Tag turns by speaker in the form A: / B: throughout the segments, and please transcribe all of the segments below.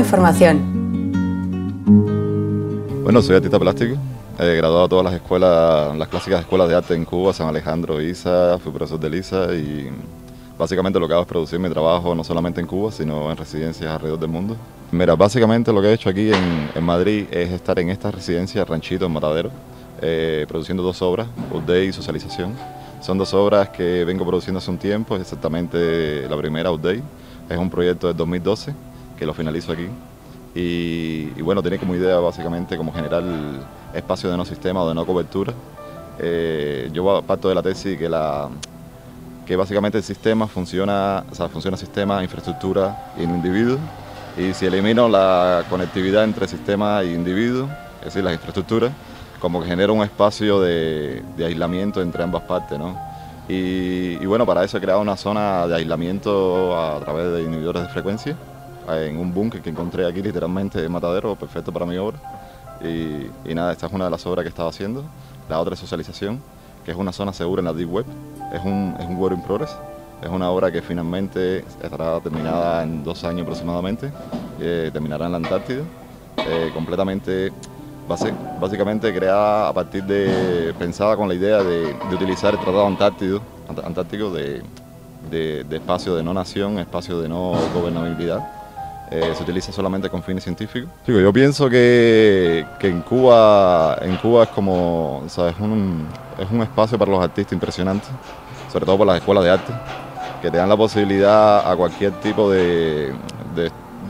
A: información.
B: Bueno, soy artista plástico. He graduado todas las escuelas, las clásicas escuelas de arte en Cuba, San Alejandro, ISA, fui profesor de ISA y básicamente lo que hago es producir mi trabajo no solamente en Cuba, sino en residencias alrededor del mundo. Mira, básicamente lo que he hecho aquí en, Madrid es estar en esta residencia, Ranchito, en Matadero, eh, produciendo dos obras, Update y Socialización. Son dos obras que vengo produciendo hace un tiempo, exactamente la primera, Update, es un proyecto del 2012 que lo finalizo aquí. Y, bueno, tiene como idea básicamente como generar espacio de no sistema o de no cobertura. Eh, yo parto de la tesis que, la, que básicamente el sistema funciona, o sea, funciona sistema, infraestructura y individuo. Y si elimino la conectividad entre sistema e individuo, es decir, las infraestructuras, como que genera un espacio de, aislamiento entre ambas partes, ¿no? Y, y, bueno, para eso he creado una zona de aislamiento a través de inhibidores de frecuencia en un búnker que encontré aquí literalmente en Matadero, perfecto para mi obra. Y, nada, esta es una de las obras que estaba haciendo. La otra es Socialización, que es una zona segura en la Deep Web. Es un, es un in progress. Es una obra que finalmente estará terminada en dos años aproximadamente. Eh, terminará en la Antártida. Eh, completamente, básicamente creada a partir de, pensada con la idea de, utilizar el Tratado Antártico, Antártico de, de espacio de no nación, espacio de no gobernabilidad eh, se utiliza solamente con fines científicos. yo pienso que, en Cuba en Cuba es como, ¿sabes? Un, es un espacio para los artistas impresionante, sobre todo por las escuelas de arte, que te dan la posibilidad a cualquier tipo de,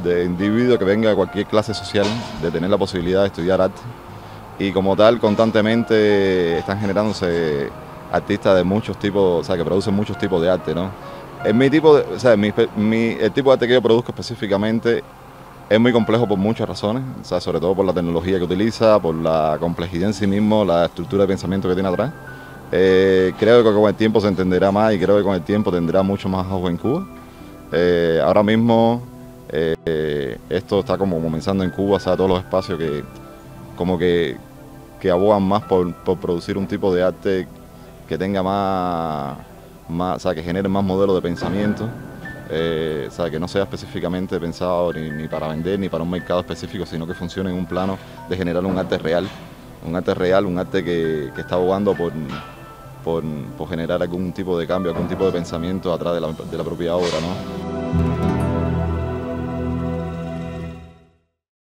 B: de, individuo que venga de cualquier clase social de tener la posibilidad de estudiar arte. Y como tal, constantemente están generándose artistas de muchos tipos, o sea, que producen muchos tipos de arte, ¿no? En mi tipo de, o sea, mi, el tipo de arte que yo produzco específicamente es muy complejo por muchas razones, o sea, sobre todo por la tecnología que utiliza, por la complejidad en sí mismo, la estructura de pensamiento que tiene atrás. Eh, creo que con el tiempo se entenderá más y creo que con el tiempo tendrá mucho más ojo en Cuba. Eh, ahora mismo eh, esto está como comenzando en Cuba, o sea, todos los espacios que como que, que abogan más por, por producir un tipo de arte que tenga más que genere más modelos de pensamiento, eh, que no sea específicamente pensado ni, para vender ni para un mercado específico, sino que funcione en un plano de generar un arte real, un arte real, un arte que, está abogando por, por, generar algún tipo de cambio, algún tipo de pensamiento atrás de la, de la propia obra. ¿no?